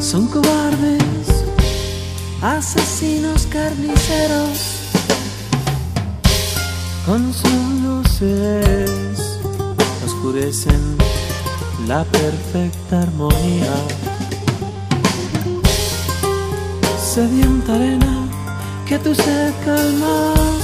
son cobardes, asesinos carniceros. Con sus luces oscurecen la perfecta armonía. Sedienta arena que tu sed calma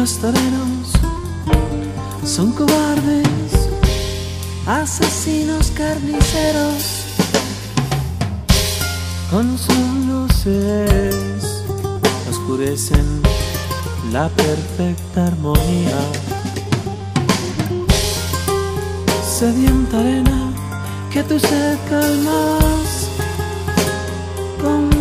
los toreros son cobardes, asesinos carniceros, con sus luces oscurecen la perfecta armonía. Sedienta arena que tu sed calmas con